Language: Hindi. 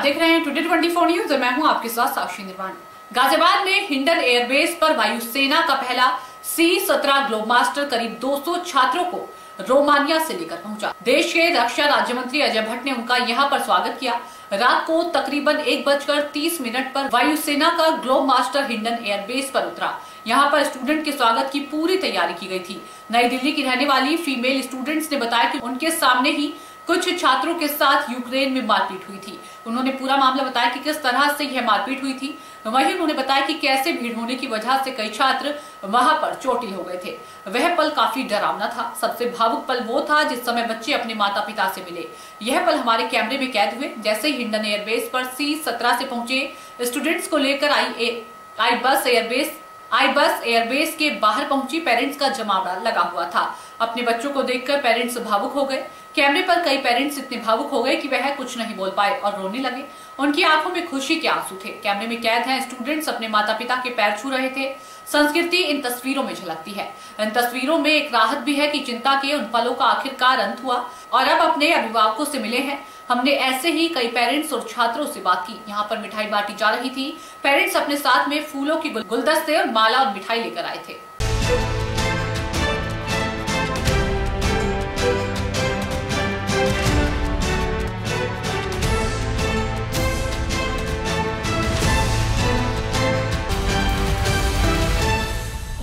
आप देख रहे हैं टुडे 24 न्यूज़ और मैं हूँ आपके साथ साक्षी निर्वाण। गाजियाबाद में हिंडन एयरबेस पर वायुसेना का पहला सी सत्रह ग्लोब मास्टर करीब 200 छात्रों को रोमानिया से लेकर पहुँचा। देश के रक्षा राज्य मंत्री अजय भट्ट ने उनका यहाँ पर स्वागत किया। रात को तकरीबन एक बजकर तीस मिनट पर वायुसेना का ग्लोब मास्टर हिंडन एयरबेस पर उतरा। यहाँ पर स्टूडेंट के स्वागत की पूरी तैयारी की गई थी। नई दिल्ली की रहने वाली फीमेल स्टूडेंट्स ने बताया कि उनके सामने ही कुछ छात्रों के साथ यूक्रेन में मारपीट हुई थी। उन्होंने पूरा मामला बताया कि किस तरह से यह मारपीट हुई थी। वहीं उन्होंने बताया कि कैसे भीड़ होने की वजह से कई छात्र वहाँ पर चोटिल हो गए थे। वह पल काफ़ी डरावना था। सबसे भावुक पल वो था जिस समय बच्चे अपने माता पिता से मिले। यह पल हमारे कैमरे में कैद हुए। जैसे ही हिंडन एयरबेस पर सी सत्रह से पहुँचे, स्टूडेंट्स को लेकर आई ए, आई बस एयरबेस आई बस एयरबेस के बाहर पहुँची पेरेंट्स का जमावड़ा लगा हुआ था। अपने बच्चों को देखकर पेरेंट्स भावुक हो गए। कैमरे पर कई पेरेंट्स इतने भावुक हो गए कि वह कुछ नहीं बोल पाए और रोने लगे। उनकी आँखों में खुशी के आँसू थे। कैमरे में कैद हैं स्टूडेंट्स अपने माता पिता के पैर छू रहे थे। संस्कृति इन तस्वीरों में झलकती है। इन तस्वीरों में एक राहत भी है कि चिंता के उन पलों का आखिरकार अंत हुआ और अब अपने अभिभावकों से मिले हैं। हमने ऐसे ही कई पेरेंट्स और छात्रों से बात की। यहाँ पर मिठाई बांटी जा रही थी। पेरेंट्स अपने साथ में फूलों की गुलदस्ते और माला और मिठाई लेकर आए थे।